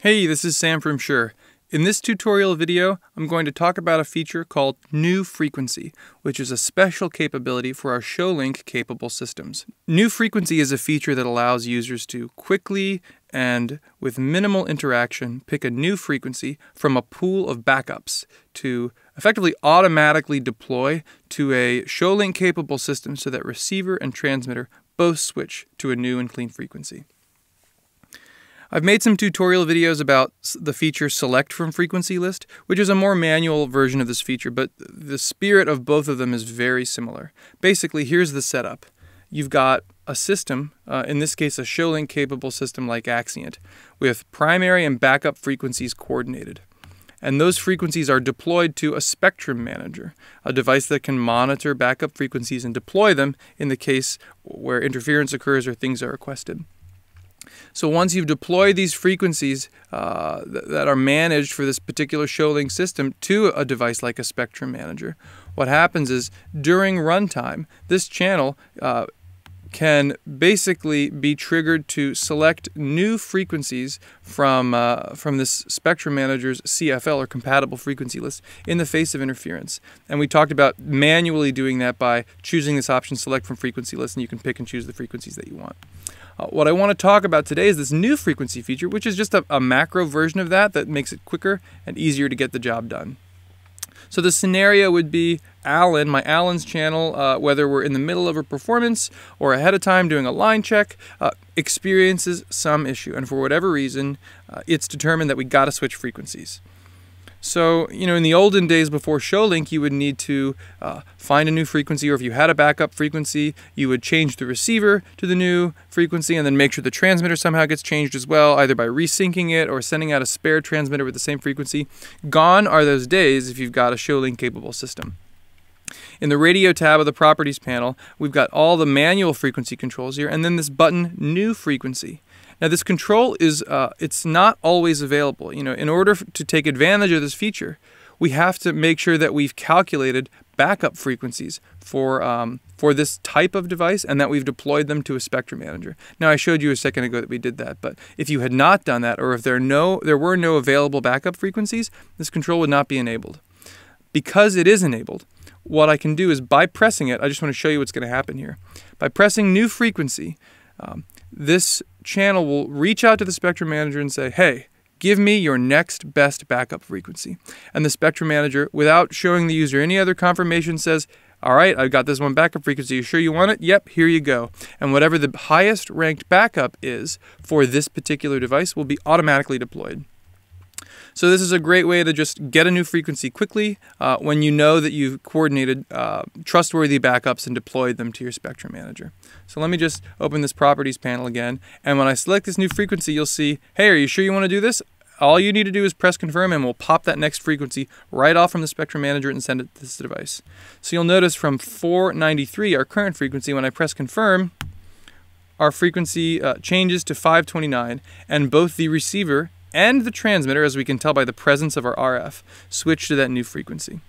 Hey, this is Sam from Shure. In this tutorial video, I'm going to talk about a feature called New Frequency, which is a special capability for our ShowLink capable systems. New Frequency is a feature that allows users to quickly and with minimal interaction pick a new frequency from a pool of backups to effectively automatically deploy to a ShowLink capable system so that receiver and transmitter both switch to a new and clean frequency. I've made some tutorial videos about the feature select from frequency list, which is a more manual version of this feature, but the spirit of both of them is very similar. Basically, here's the setup. You've got a system, uh, in this case a ShowLink capable system like Axient, with primary and backup frequencies coordinated. And those frequencies are deployed to a spectrum manager, a device that can monitor backup frequencies and deploy them in the case where interference occurs or things are requested. So once you've deployed these frequencies uh, th that are managed for this particular ShowLink system to a device like a Spectrum Manager, what happens is during runtime, this channel uh, can basically be triggered to select new frequencies from uh, from this spectrum manager's CFL or compatible frequency list in the face of interference. And we talked about manually doing that by choosing this option select from frequency list and you can pick and choose the frequencies that you want. Uh, what I want to talk about today is this new frequency feature, which is just a, a macro version of that that makes it quicker and easier to get the job done. So the scenario would be Alan, my Alan's channel, uh, whether we're in the middle of a performance or ahead of time doing a line check, uh, experiences some issue. And for whatever reason, uh, it's determined that we got to switch frequencies. So, you know, in the olden days before ShowLink, you would need to uh, find a new frequency, or if you had a backup frequency, you would change the receiver to the new frequency and then make sure the transmitter somehow gets changed as well, either by resyncing it or sending out a spare transmitter with the same frequency. Gone are those days if you've got a ShowLink capable system. In the radio tab of the properties panel, we've got all the manual frequency controls here, and then this button, new frequency. Now this control is, uh, it's not always available. You know, in order to take advantage of this feature, we have to make sure that we've calculated backup frequencies for, um, for this type of device and that we've deployed them to a spectrum manager. Now I showed you a second ago that we did that, but if you had not done that or if there, no, there were no available backup frequencies, this control would not be enabled. Because it is enabled, what I can do is by pressing it, I just want to show you what's going to happen here. By pressing new frequency, um, this channel will reach out to the spectrum manager and say, hey, give me your next best backup frequency. And the spectrum manager, without showing the user any other confirmation, says, all right, I've got this one backup frequency. You sure you want it? Yep, here you go. And whatever the highest ranked backup is for this particular device will be automatically deployed. So this is a great way to just get a new frequency quickly uh, when you know that you've coordinated uh, trustworthy backups and deployed them to your Spectrum Manager. So let me just open this Properties panel again. And when I select this new frequency, you'll see, hey, are you sure you want to do this? All you need to do is press confirm and we'll pop that next frequency right off from the Spectrum Manager and send it to this device. So you'll notice from 493, our current frequency, when I press confirm, our frequency uh, changes to 529 and both the receiver and the transmitter, as we can tell by the presence of our RF, switch to that new frequency.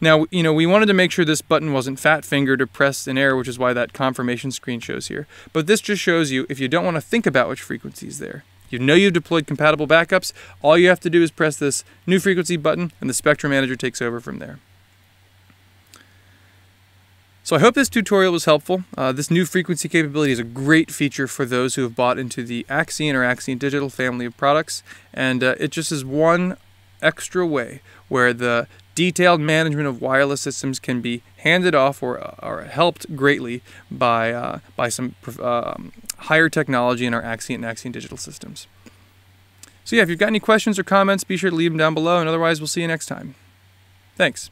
Now, you know, we wanted to make sure this button wasn't fat fingered or pressed in error, which is why that confirmation screen shows here. But this just shows you if you don't want to think about which frequency is there. You know you've deployed compatible backups, all you have to do is press this new frequency button and the Spectrum Manager takes over from there. So I hope this tutorial was helpful. Uh, this new frequency capability is a great feature for those who have bought into the Axient or Axient Digital family of products, and uh, it just is one extra way where the detailed management of wireless systems can be handed off or, uh, or helped greatly by, uh, by some um, higher technology in our Axient and Axient Digital systems. So yeah, if you've got any questions or comments, be sure to leave them down below, and otherwise we'll see you next time. Thanks.